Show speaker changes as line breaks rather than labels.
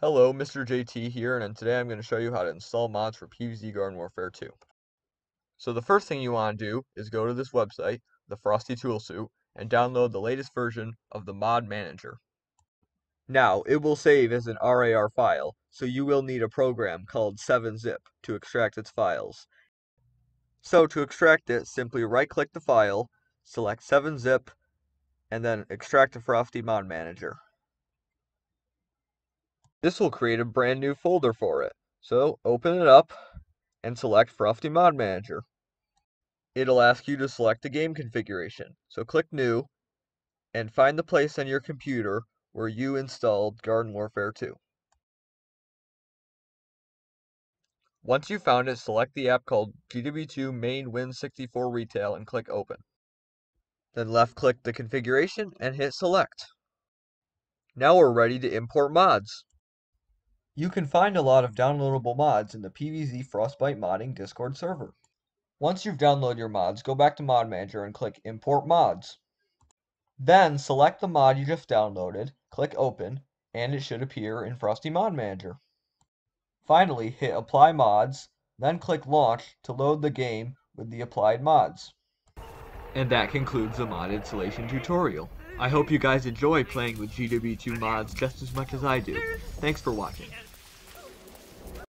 Hello, Mr. JT here, and uh, today I'm going to show you how to install mods for PvZ Garden Warfare 2. So the first thing you want to do is go to this website, the Frosty Tool Toolsuite, and download the latest version of the Mod Manager. Now, it will save as an RAR file, so you will need a program called 7-zip to extract its files. So to extract it, simply right-click the file, select 7-zip, and then extract to Frosty Mod Manager. This will create a brand new folder for it. So open it up and select Frosty Mod Manager. It'll ask you to select a game configuration. So click New and find the place on your computer where you installed Garden Warfare 2. Once you've found it, select the app called GW2 Main Win64 Retail and click Open. Then left click the configuration and hit Select. Now we're ready to import mods. You can find a lot of downloadable mods in the PvZ Frostbite Modding Discord server. Once you've downloaded your mods, go back to Mod Manager and click Import Mods. Then select the mod you just downloaded, click Open, and it should appear in Frosty Mod Manager. Finally, hit Apply Mods, then click Launch to load the game with the applied mods. And that concludes the mod installation tutorial. I hope you guys enjoy playing with GW2 mods just as much as I do. Thanks for watching.